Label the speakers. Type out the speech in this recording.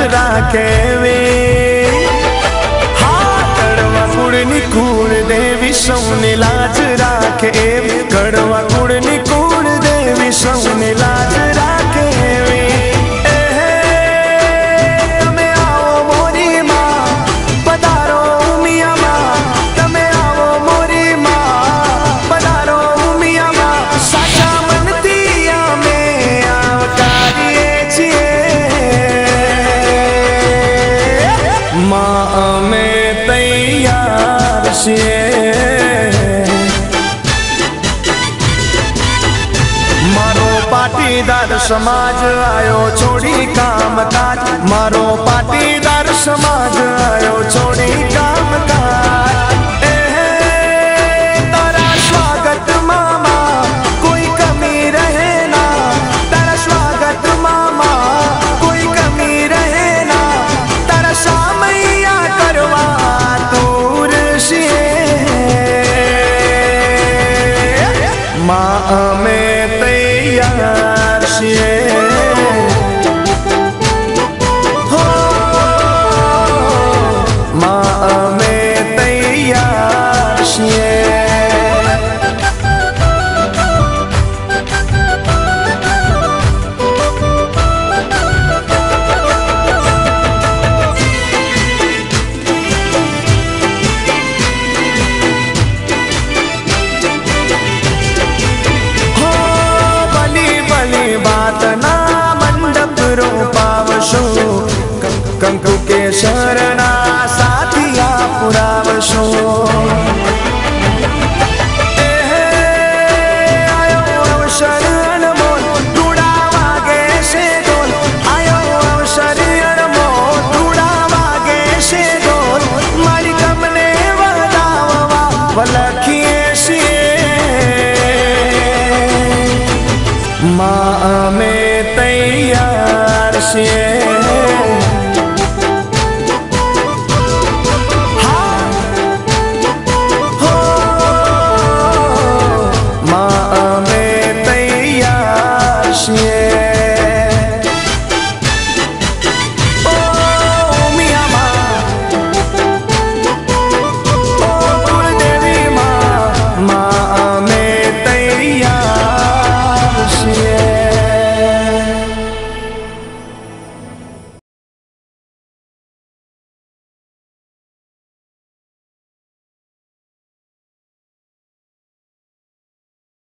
Speaker 1: સાસરા કહેવે કડવા કુળની કુળ દેવી સૌને લાજ રાખે એવી કડવા કુળની છે. મારો પાટીદાર સમાજ આયો છોડી કામકાજ. મારો પાટીદાર સમાજ આયો છોડી કામકાજ. लखी से मा में तयार